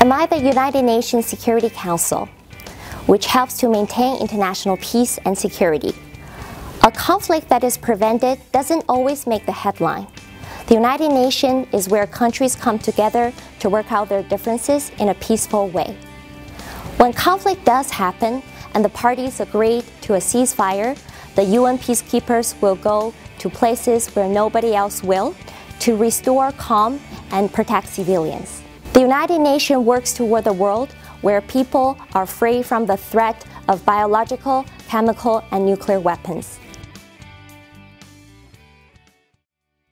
Am I the United Nations Security Council, which helps to maintain international peace and security. A conflict that is prevented doesn't always make the headline. The United Nations is where countries come together to work out their differences in a peaceful way. When conflict does happen and the parties agree to a ceasefire, the UN peacekeepers will go to places where nobody else will to restore calm and protect civilians. The United Nations works toward a world where people are free from the threat of biological, chemical, and nuclear weapons.